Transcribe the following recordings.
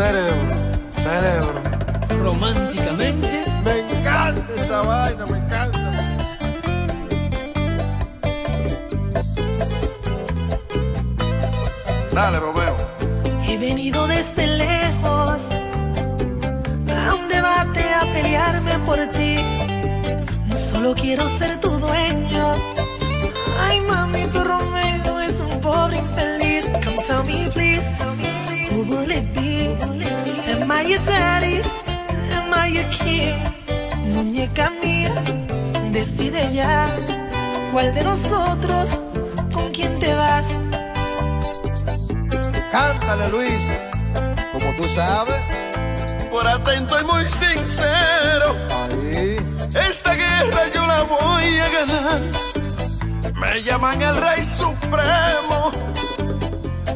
Cerebro, cerebro. Románticamente, Me encanta esa vaina, me encanta. Dale, Romeo. He venido desde lejos a un debate a pelearme por ti. Solo quiero ser tu dueño. Ay, mami, tu Romeo es un pobre infeliz. Come tell me, please, who will it be? Am I your daddy? Am I your king? Muñeca mía, decide ya cuál de nosotros con quién te vas. Cántale, Luis. Como tú sabes. Por atento y muy sincero, Ahí. esta Me llaman el rey supremo.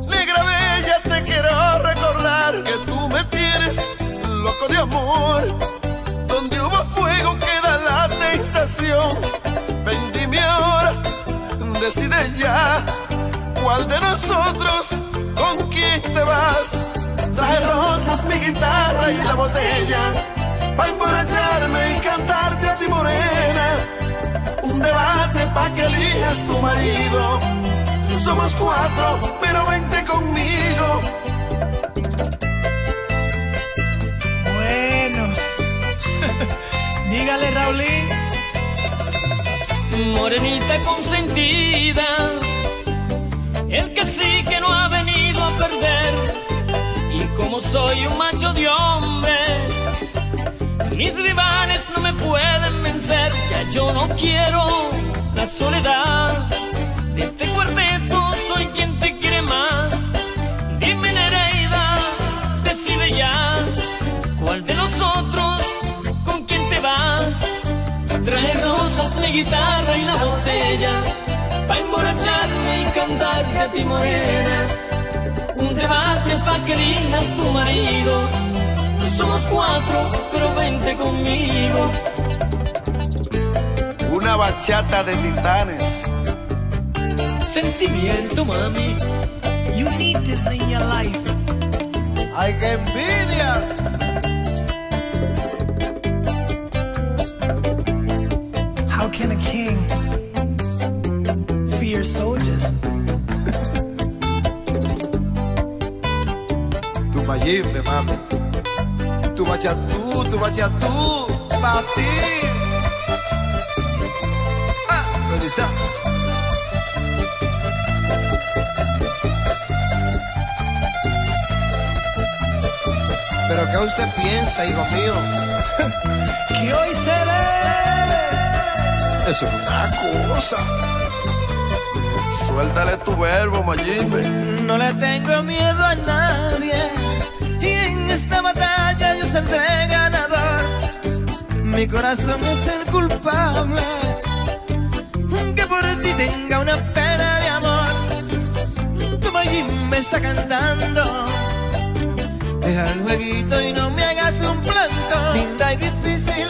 Negra bella, te quiero recordar que tú me tienes loco de amor. Donde hubo fuego queda la tentación. Ven, dime ahora, decide ya cuál de nosotros con quién te vas. Traje rosas, mi guitarra y la botella para emborracharme y cantarte a ti morena. Debate pa' que elijas tu marido. Somos cuatro, pero vente conmigo. Bueno, dígale Raulín. morenita consentida, el que sí que no ha venido a perder. Y como soy un macho de hombre, mis rivales no me pueden vencer. Yo no quiero la soledad de este cuarteto, soy quien te quiere más. Dime Nereida, decide ya cuál de nosotros con quién te vas. Trae rosas, mi guitarra y la botella Pa' emborracharme y cantarte a ti morena Un debate pa' que elijas tu marido Somos cuatro, pero vente conmigo Una bachata de titanes. Sentimiento, mami You need this in your life. ¡Ay, qué envidia! How can a king fear soldiers? Tu mayimbe, mami. Tu bachatú, tu bachatú. Pa' ti. ¿Pero qué usted piensa, hijo mío? Que hoy se ve. Eso es una cosa. Suéltale tu verbo, Mayimbe. No le tengo miedo a nadie y en esta batalla yo saldré ganador. Mi corazón es el culpable, que por ti tenga una pena de amor. Tu Mayim me está cantando. Deja el jueguito y no me hagas un planto. Linda y difícil,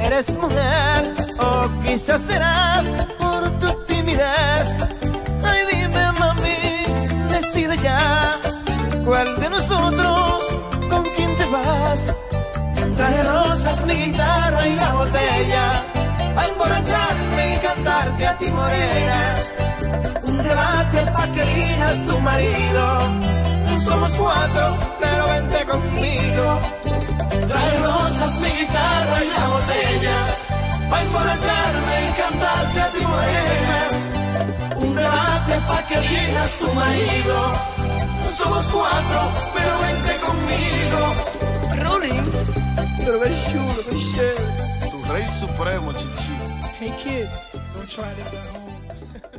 eres mujer, o quizás será por tu timidez. Ay, dime, mami, decide ya cuál de nosotros con quién te vas. Traje rosas, mi guitarra y la botella, a emborracharme y cantarte a ti, morena. Un debate pa' que elijas tu marido. Somos cuatro, pero vente conmigo. Trae rosas, mi guitarra y la botella, pa' emborracharme y cantarte a ti, morena. Un debate pa' que elijas tu marido. Somos cuatro, pero vente conmigo. Rolling Pero qué chulo, qué chévere. Rey supremo, chichi. Hey kids, don't try this at home.